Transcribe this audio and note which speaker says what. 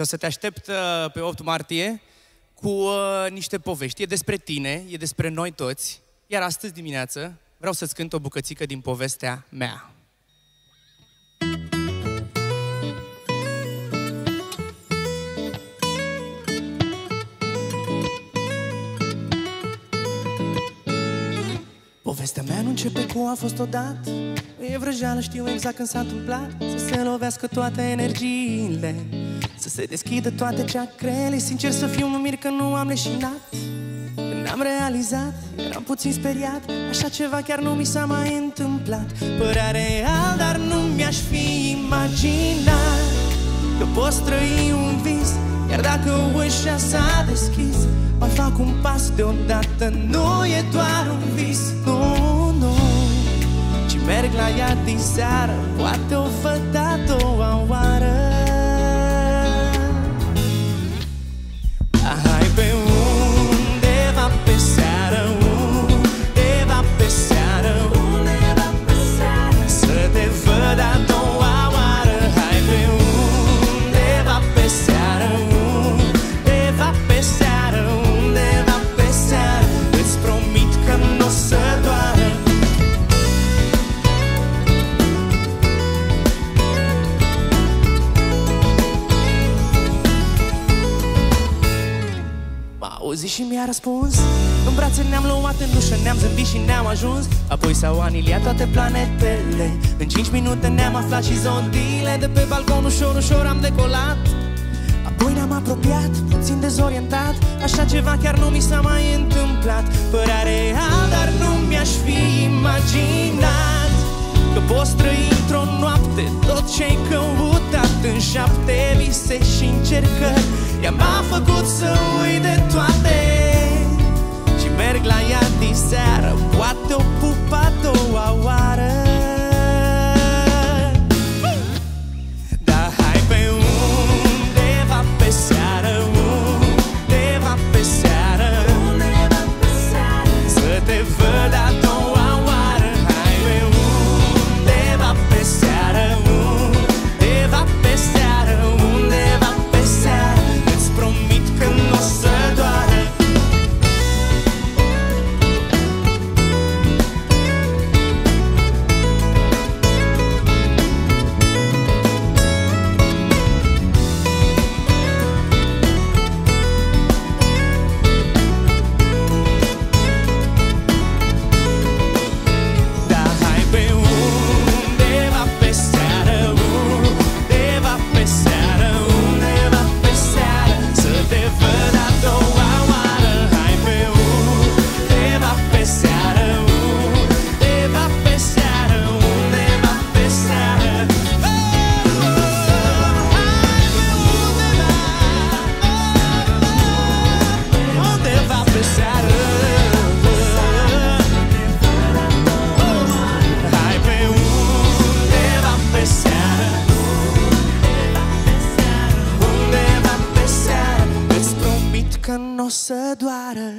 Speaker 1: Și o să te aștept uh, pe 8 martie cu uh, niște povești. E despre tine, e despre noi toți. Iar astăzi dimineață vreau să-ți cânt o bucățică din povestea mea. Povestea mea nu începe cu a fost odată E vrăjeală, știu exact când s-a întâmplat Să se lovească toate energiile Să se deschidă toate ceacrele. Sincer să fiu, mă mir că nu am leșinat. Când am realizat, eram puțin speriat. Așa ceva chiar nu mi s-a mai întâmplat. Părea real, dar nu mi-aș fi imaginat Că poți trăi un vis. Iar dacă ușa s-a deschis Mai fac un pas deodată. Nu e doar un vis, nu Merg la ea din seară Poate o văd a doua oară auzi și mi-a răspuns. În brațe ne-am luat în dușă, ne-am zâmbit și ne-am ajuns. Apoi s-au aniliat toate planetele. În 5 minute ne-am aflat și zondile De pe balcon ușor, ușor am decolat. Apoi ne-am apropiat, puțin dezorientat. Așa ceva chiar nu mi s-a mai întâmplat. Părea real, dar nu mi-aș fi imaginat căutat în șapte vise și încercări Ea m-a făcut să uit de toate Și merg la ea din seară o să doară